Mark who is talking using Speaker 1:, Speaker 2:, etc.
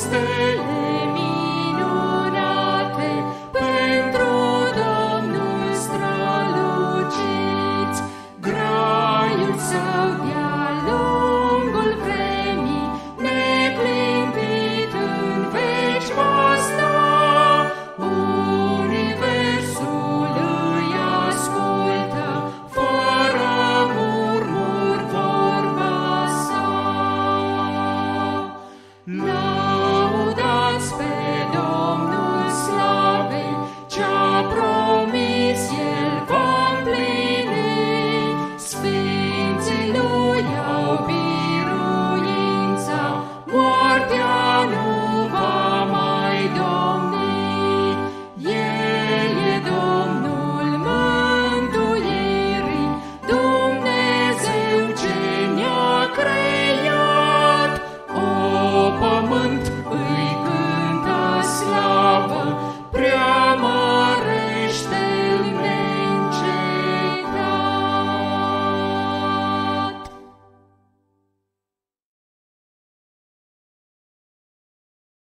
Speaker 1: Christus.